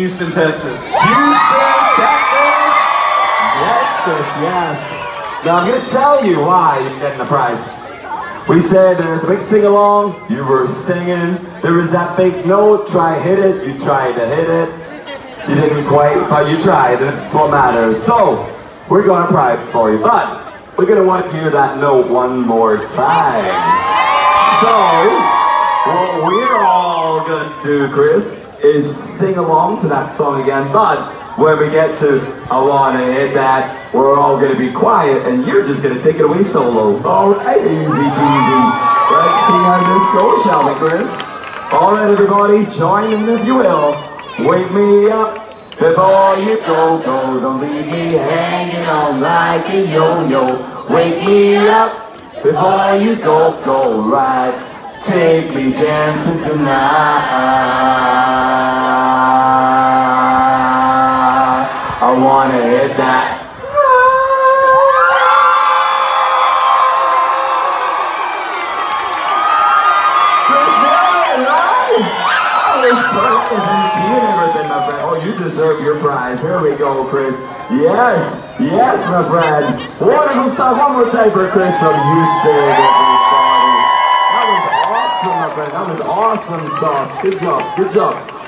Houston, Texas. Houston, Texas. Yes, Chris, yes. Now I'm gonna tell you why you're getting the prize. We said there's the big sing along, you were singing. There was that fake note, try hit it, you tried to hit it. You didn't quite, but you tried, that's what matters. So, we're gonna prize for you, but we're gonna want to hear that note one more time. So, what we're all gonna do, Chris, is sing along to that song again, but when we get to I wanna hit that, we're all gonna be quiet and you're just gonna take it away solo. Alright, easy peasy. Let's see how this goes, shall we, Chris? Alright, everybody, join in if you will. Wake me up before you go, go. Don't leave me hanging on like a yo-yo. Wake me up before you go, go right. Take me dancing tonight. I wanna hit that. Oh, you deserve your prize. There we go, Chris. Yes, yes, my friend. Wonderful stuff. One more time for Chris from Houston, everybody. That was awesome, my friend. That was awesome sauce. Good job, good job.